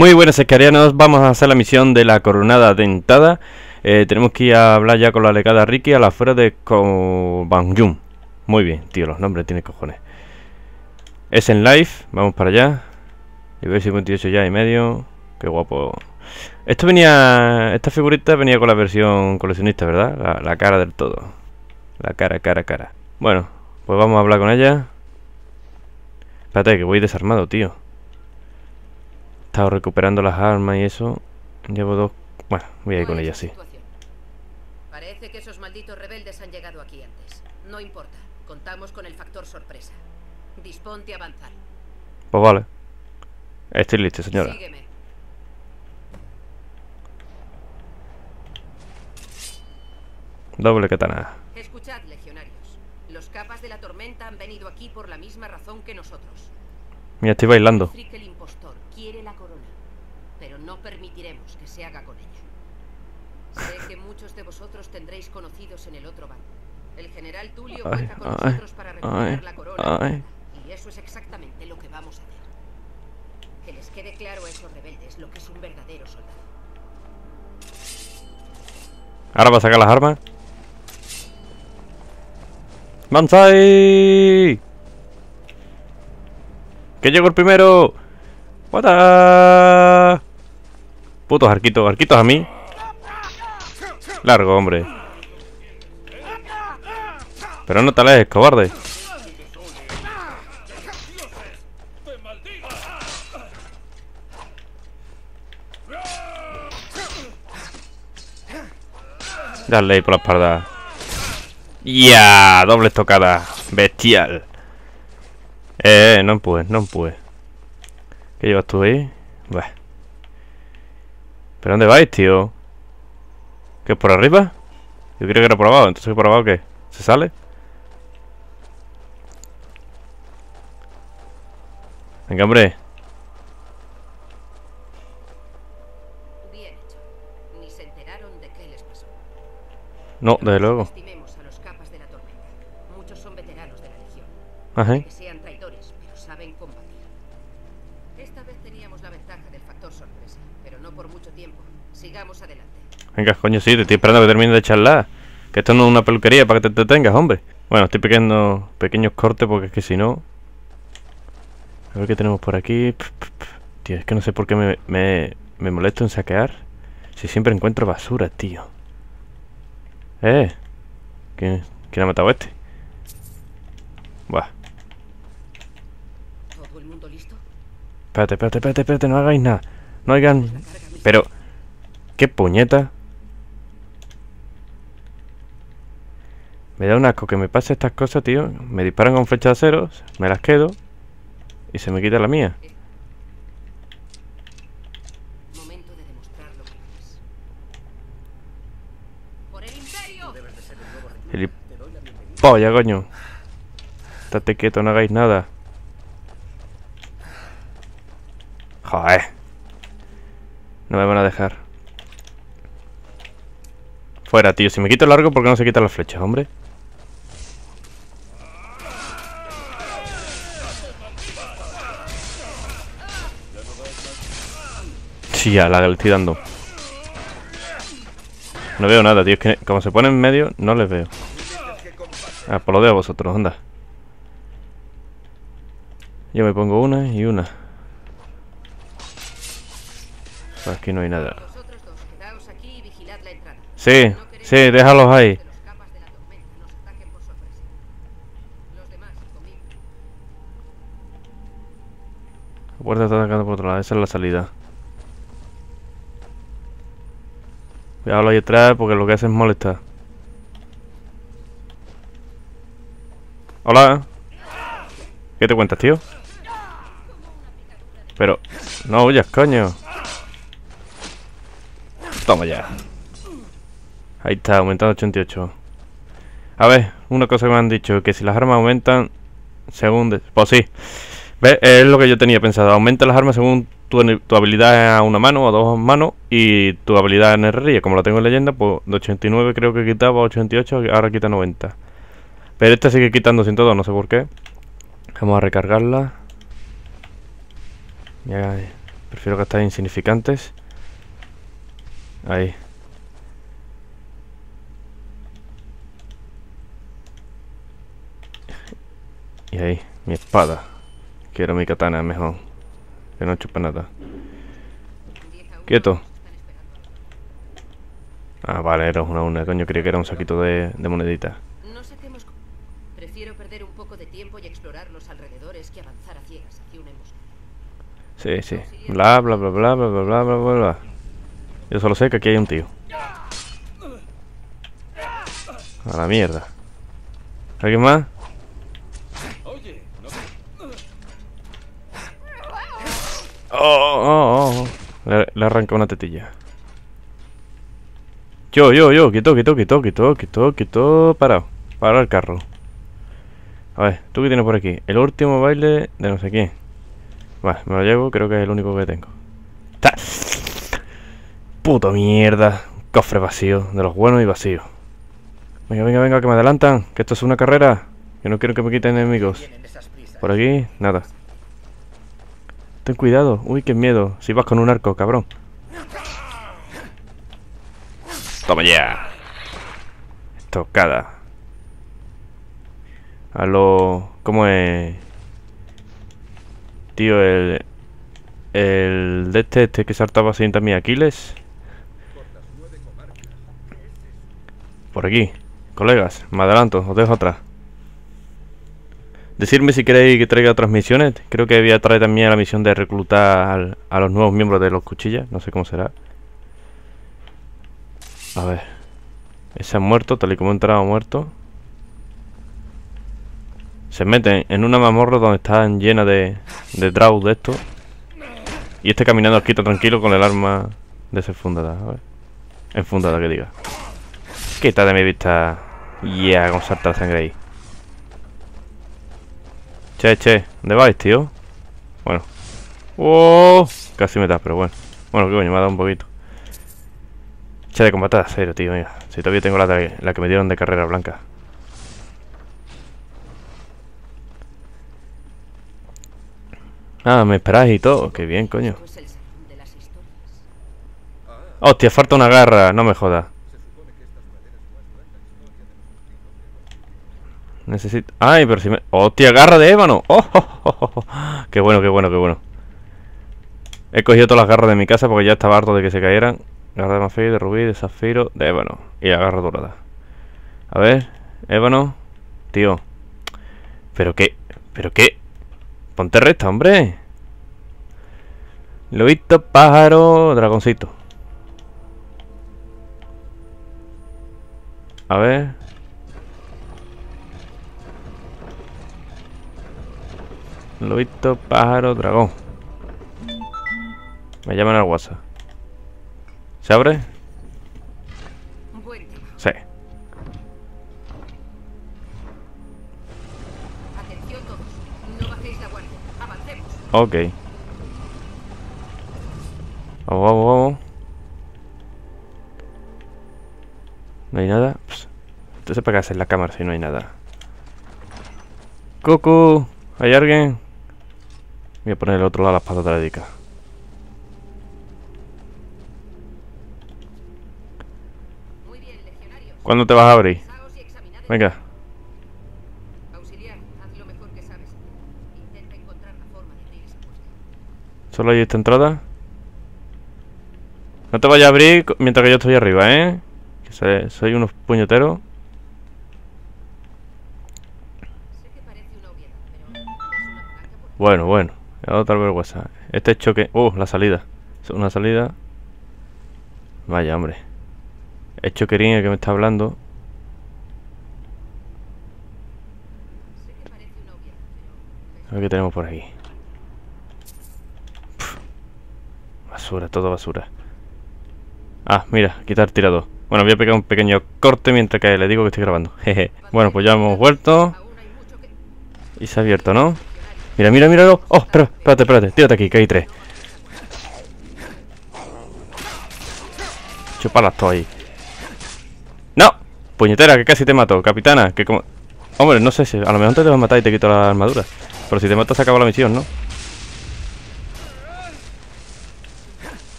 Muy buenas escarianos, vamos a hacer la misión de la coronada dentada. Eh, Tenemos que ir a hablar ya con la legada Ricky a la fuera de Kobangyun Muy bien, tío, los nombres tiene cojones. Es en live, vamos para allá. Nivel 58 ya y medio. Qué guapo. Esto venía, esta figurita venía con la versión coleccionista, ¿verdad? La, la cara del todo. La cara, cara, cara. Bueno, pues vamos a hablar con ella. Espérate, que voy desarmado, tío estado recuperando las armas y eso. Llevo dos... Bueno, voy a ir con ella, sí. Parece que esos malditos rebeldes han llegado aquí antes. No importa. Contamos con el factor sorpresa. Disponte a avanzar. Pues vale. Estoy listo, señora. Sígueme. Doble katana. Escuchad, legionarios. Los capas de la tormenta han venido aquí por la misma razón que nosotros. Mira, estoy bailando quiere la corona, pero no permitiremos que se haga con ella. Sé que muchos de vosotros tendréis conocidos en el otro bando. El general Tulio cuenta con nosotros para recuperar la corona. Y eso es exactamente lo que vamos a hacer. Que les quede claro a esos rebeldes lo que es un verdadero soldado. Ahora va a sacar las armas. ¡Manzai! ¡Que llegó el primero! ¡What Putos arquitos, arquitos a mí. Largo, hombre. Pero no te alejes, cobarde. Dale ahí por la espalda. ¡Ya! Doble estocada. Bestial. Eh, no puedes, no puedes. ¿Qué llevas tú ahí? Bah. ¿Pero dónde vais, tío? ¿Qué es por arriba? Yo creo que era por abajo, entonces ¿por abajo qué? ¿Se sale? Venga, hombre. Bien hecho. Ni se enteraron de qué les pasó. No, desde luego. a los capas de la tormenta. Muchos son veteranos de la legión. Ajá. Que sean traidores, pero Venga, coño, sí, te estoy esperando que termine de charlar. Que esto no es una peluquería para que te detengas, hombre. Bueno, estoy pequeños pequeños cortes porque es que si no... A ver qué tenemos por aquí. Tío, es que no sé por qué me, me, me molesto en saquear. Si siempre encuentro basura, tío. Eh. ¿Quién, ¿quién ha matado a este? Espérate, espérate, espérate, espérate, no hagáis nada. No hagan... Pero... ¿Qué puñeta? Me da un asco que me pase estas cosas, tío. Me disparan con flechas de acero, me las quedo y se me quita la mía. El polla, coño. Estate quieto, no hagáis nada. Joder. No me van a dejar. Fuera, tío. Si me quito el largo, ¿por qué no se quitan las flechas, hombre? Sí, ya, la estoy dando. No veo nada, tío. Es que como se pone en medio, no les veo. Ah, por lo de vosotros, anda. Yo me pongo una y una. Aquí no hay nada. Sí, sí, déjalos ahí. La puerta está atacando por otro lado, esa es la salida. Cuidado ahí atrás porque lo que hace es molestar. Hola. ¿Qué te cuentas, tío? Pero... No huyas, coño. Toma ya. Ahí está, aumentando 88. A ver, una cosa que me han dicho, que si las armas aumentan según... Pues sí. ¿Ves? Es lo que yo tenía pensado. Aumenta las armas según tu, habilidad a una mano o a dos manos y tu habilidad en herrería. Como lo tengo en leyenda, pues de 89 creo que quitaba 88, ahora quita 90. Pero esta sigue quitando 102, no sé por qué. Vamos a recargarla. Ya, Prefiero gastar insignificantes. Ahí. Y ahí, mi espada. Quiero mi katana mejor. Que no chupa nada. Quieto. Ah, vale, era una una, coño, creía que era un saquito de, de saquemos... Prefiero perder un poco de tiempo y explorar los alrededores que avanzar a ciegas hacia una emboscada. Sí, sí. Bla, bla, bla, bla, bla, bla, bla, bla, bla. Yo solo sé que aquí hay un tío. A la mierda. ¿Alguien más? Oh, oh, oh, oh. Le, le una tetilla. Yo, yo, yo, quito, quito, quito, quito, quito, quito, parado. Para el carro. A ver, ¿tú qué tienes por aquí? El último baile de no sé quién. Vale, me lo llevo, creo que es el único que tengo. Puto mierda. Cofre vacío, de los buenos y vacíos. Venga, venga, venga, que me adelantan. Que esto es una carrera. Que no quiero que me quiten enemigos. Por aquí, nada. Ten cuidado. Uy, qué miedo. Si vas con un arco, cabrón. Toma ya. Tocada. A lo... ¿Cómo es? Tío, el... El de este, este que saltaba sin también Aquiles. Por aquí. Colegas, me adelanto, os dejo atrás. Decirme si queréis que traiga otras misiones. Creo que voy a traer también la misión de reclutar a los nuevos miembros de los cuchillas. No sé cómo será. A ver. Ese ha muerto, tal y como ha entrado muerto. Se meten en una mazmorra donde están llenas de, de draws de esto. Y este caminando aquí tranquilo con el arma desenfundada. A ver. Enfundada, que diga. Quita de mi vista. Ya, con salta la sangre ahí. Che, che, ¿dónde vais, tío? Bueno. ¡Oh! Casi me das, pero bueno. Bueno, qué coño, me ha dado un poquito. Che, de combate de acero, tío, mira. Si todavía tengo la, la que me dieron de carrera blanca. Ah, me esperáis y todo. Qué bien, coño. Esto es el salón de las historias. Hostia, falta una garra. No me jodas. Necesito... Ay, pero si me... ¡Hostia, garra de ébano! ¡Oh, oh, oh, oh, oh! ¡Qué bueno, qué bueno, qué bueno! He cogido todas las garras de mi casa porque ya estaba harto de que se cayeran. Garra de mafia, de rubí, de zafiro, de ébano. Y la garra dorada. A ver, ébano. Tío. ¿Pero qué? ¿Pero qué? Ponte recta, hombre. Lobito, pájaro, dragoncito. A ver. Lobito, pájaro, dragón. Me llaman al WhatsApp. ¿Se abre? Sí. Ok. Vamos, vamos, vamos. Entonces apagas en la cámara si no hay nada. ¡Coco! ¿Hay alguien? Voy a poner el otro lado las patatas de dica. ¿Cuándo te vas a abrir? Venga. ¿Solo hay esta entrada? No te vayas a abrir mientras que yo estoy arriba, ¿eh? Que soy unos puñeteros. Bueno, bueno. Me ha dado tal vergüenza. Este choque... Uh, la salida. Es una salida... Vaya, hombre. El choquerín el que me está hablando. A ver qué tenemos por aquí. Basura, todo basura. Ah, mira, quitar tirador. Bueno, voy a pegar un pequeño corte mientras que le digo que estoy grabando. Jeje. Bueno, pues ya hemos vuelto. Y se ha abierto, ¿no? Mira, mira, míralo. Oh, espera, espérate, espérate. Tírate aquí, que hay tres. Chupalas todo ahí. ¡No! Puñetera, que casi te mato. Capitana, que como... Hombre, no sé si... A lo mejor te vas a matar y te quito la armadura. Pero si te mato se acaba la misión, ¿no?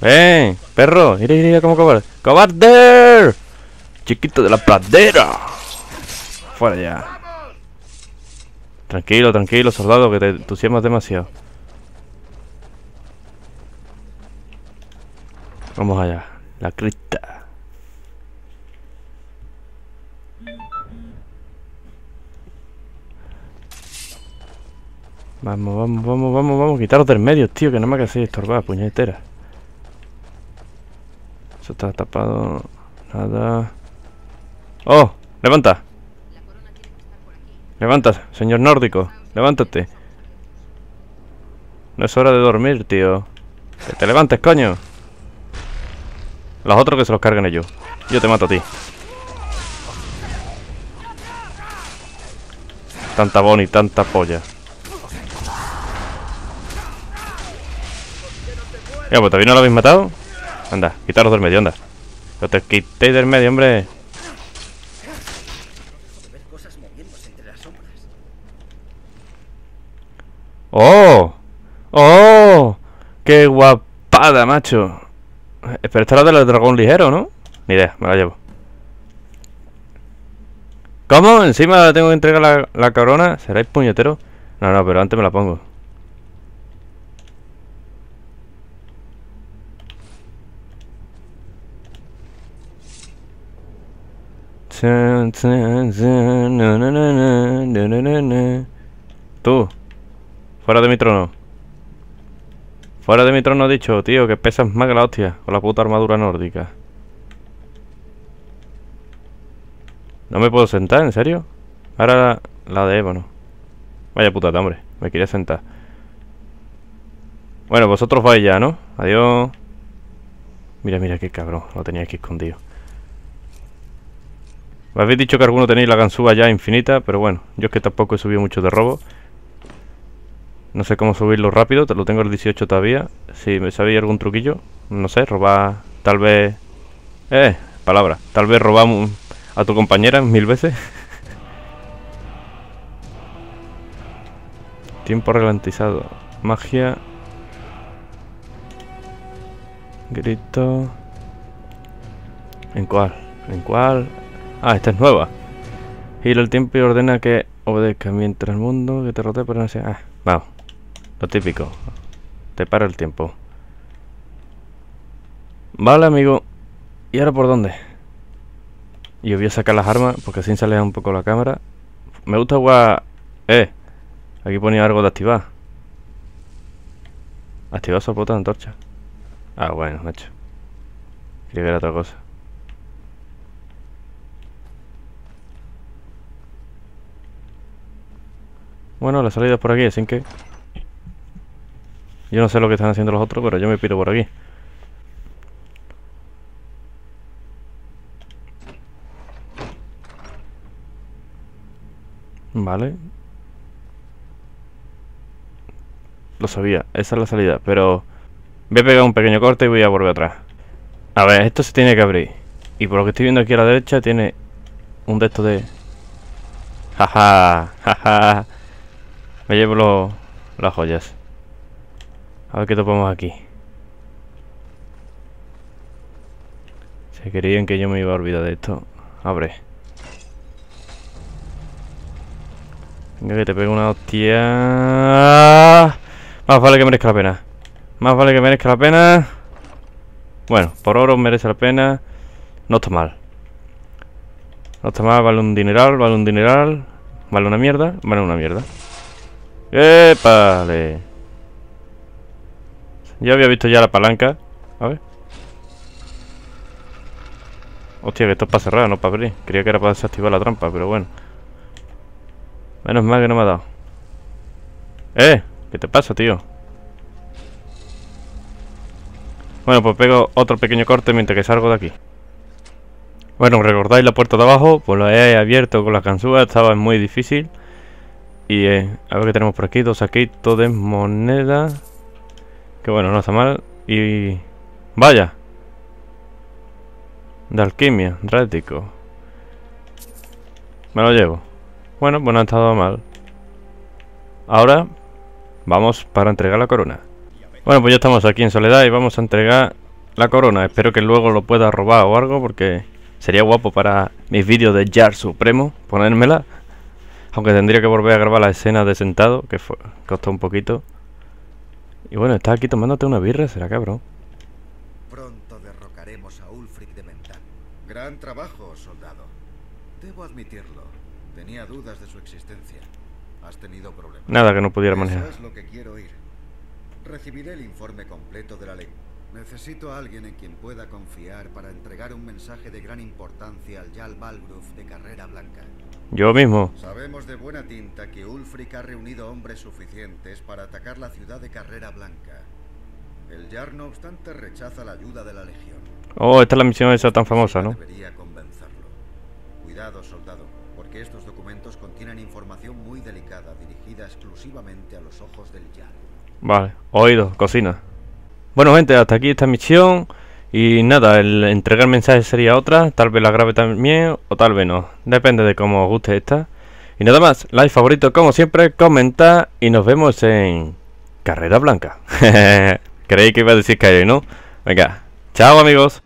¡Ven! ¡Perro! ¡Mira, mira, mira cómo cobarde! ¡Cobarde! Chiquito de la pradera. Fuera ya. Tranquilo, tranquilo, soldado, que te entusiasmas demasiado. Vamos allá. La cripta. Vamos, vamos, vamos, vamos, vamos. Quitaros del medio, tío, que no me hagas estorbar, puñetera. Eso está tapado. Nada. ¡Oh! ¡Levanta! Levanta, señor nórdico. Levántate. No es hora de dormir, tío. Que te levantes, coño. Los otros que se los carguen ellos. Yo te mato a ti. Tanta boni, tanta polla. Ya, pues todavía no lo habéis matado. Anda, quitaros del medio, anda. No te quitéis del medio, hombre. ¡Oh! ¡Oh! ¡Qué guapada, macho! Pero esta es la del dragón ligero, ¿no? Ni idea, me la llevo. ¿Cómo? ¿Encima tengo que entregar la, la corona? ¿Seráis puñetero? No, no, pero antes me la pongo. Tú, fuera de mi trono. Fuera de mi trono, dicho, tío, que pesas más que la hostia con la puta armadura nórdica. ¿No me puedo sentar, en serio? Ahora la, de ébano. Vaya puta, hombre, me quería sentar. Bueno, vosotros vais ya, ¿no? Adiós. Mira, mira qué cabrón, lo tenía aquí escondido. Me habéis dicho que alguno tenéis la ganzúa ya infinita, pero bueno, yo es que tampoco he subido mucho de robo. No sé cómo subirlo rápido, te lo tengo el 18 todavía. Si me sabéis algún truquillo, no sé, robar tal vez... Eh, palabra. Tal vez robamos a tu compañera mil veces. Tiempo ralentizado. Magia. Grito. ¿En cuál? ¿En cuál? Ah, esta es nueva. Gira el tiempo y ordena que obedezca mientras el mundo que te rodea pero no sea... Ah, vamos. Lo típico. Te para el tiempo. Vale, amigo. ¿Y ahora por dónde? Yo voy a sacar las armas porque así sale un poco la cámara. Me gusta jugar... Eh. Aquí ponía algo de activar. Activar soporte de antorcha. Ah, bueno, macho. Quería ver otra cosa. Bueno, la salida es por aquí, así que... Yo no sé lo que están haciendo los otros, pero yo me pido por aquí. Vale. Lo sabía, esa es la salida, pero... Voy a pegar un pequeño corte y voy a volver atrás. A ver, esto se tiene que abrir. Y por lo que estoy viendo aquí a la derecha tiene un de estos de... Jaja, jaja. Me llevo las joyas. A ver qué topamos aquí. Se creían que yo me iba a olvidar de esto. Abre. Venga, que te pego una hostia. Más vale que merezca la pena. Más vale que merezca la pena. Bueno, por oro merece la pena. No está mal. No está mal, vale un dineral, vale un dineral. Vale una mierda, vale una mierda. ¡Épale! Yo había visto ya la palanca. A ver. Hostia, que esto es para cerrar, no para abrir. Creía que era para desactivar la trampa, pero bueno. Menos mal que no me ha dado. ¡Eh! ¿Qué te pasa, tío? Bueno, pues pego otro pequeño corte mientras que salgo de aquí. Bueno, recordáis la puerta de abajo, pues la he abierto con la canzúa, estaba muy difícil. Y eh, a ver qué tenemos por aquí. Dos saquitos de moneda. Que bueno, no está mal. Y... Vaya. De alquimia, rético. Me lo llevo. Bueno, pues no ha estado mal. Ahora vamos para entregar la corona. Bueno, pues ya estamos aquí en Soledad y vamos a entregar la corona. Espero que luego lo pueda robar o algo porque sería guapo para mis vídeos de Jar Supremo ponérmela. Aunque tendría que volver a grabar la escena de sentado, que fue, costó un poquito. Y bueno, estás aquí tomándote una birra, será cabrón. Pronto derrocaremos a Ulfric de Mentan. Gran trabajo, soldado. Debo admitirlo. Tenía dudas de su existencia. Has tenido problemas. Nada que no pudiera manejar. Eso es lo que quiero oír. Recibiré el informe completo de la ley. Necesito a alguien en quien pueda confiar para entregar un mensaje de gran importancia al Jarl Balgruf de Carrera Blanca. Yo mismo. Sabemos de buena tinta que Ulfric ha reunido hombres suficientes para atacar la ciudad de Carrera Blanca. El Jarl, no obstante, rechaza la ayuda de la Legión. Oh, esta es la misión esa tan famosa, ¿no? Debería convencerlo. Cuidado, soldado, porque estos documentos contienen información muy delicada dirigida exclusivamente a los ojos del Jarl. Vale, oído, cocina. Bueno, gente, hasta aquí esta misión. Y nada, el entregar mensajes sería otra. Tal vez la grabe también o tal vez no. Depende de cómo os guste esta. Y nada más, like, favorito como siempre, comenta y nos vemos en Carrera Blanca. Creí que iba a decir que no. Venga, chao amigos.